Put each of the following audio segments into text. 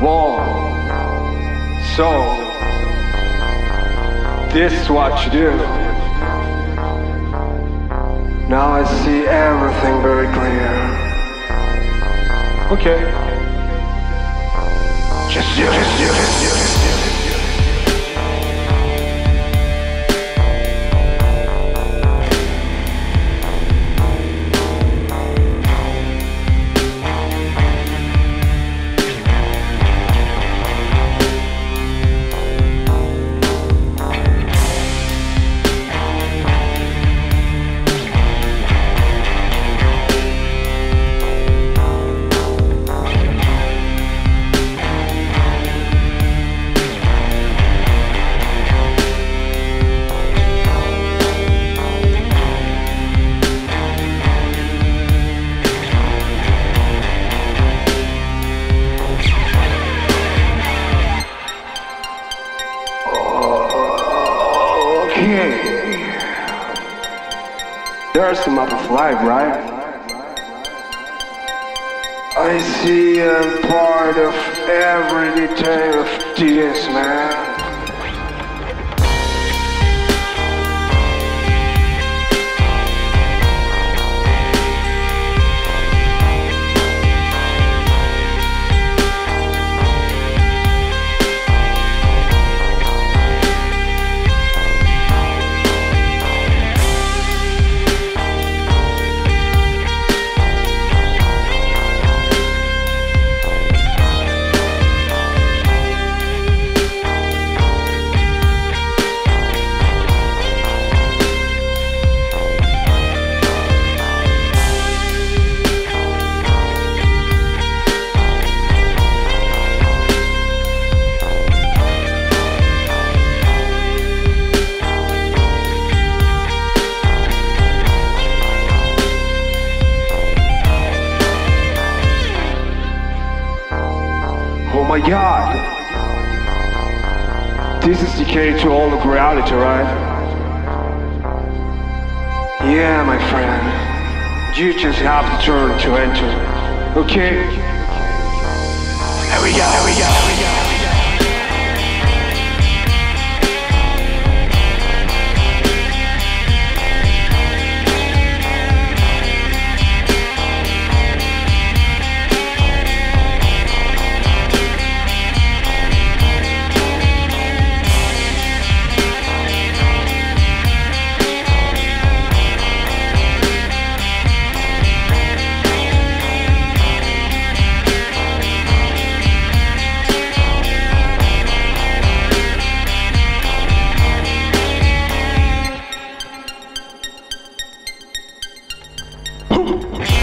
Whoa. So, this is what you do. Now I see everything very clear. Okay. Just do it, just do it, just do. The map of life, right? I see a part of every detail of this, man. My god! This is the key to all of reality, right? Yeah, my friend. You just have to turn to enter. Okay? Here we go, here we go, Oh!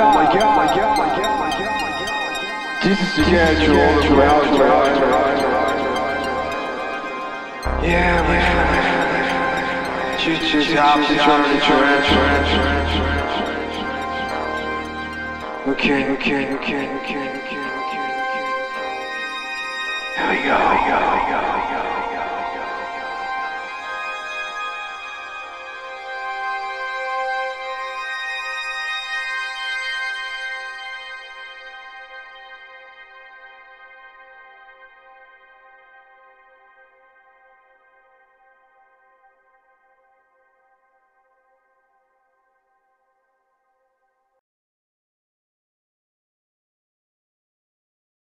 Here we go. my god, my god, my god, my god, my god. This is the schedule throughout Yeah, my friend. Choo choo top to journey, Okay, okay, okay, okay, okay, okay, okay. Go, here we go, here we go, here we go.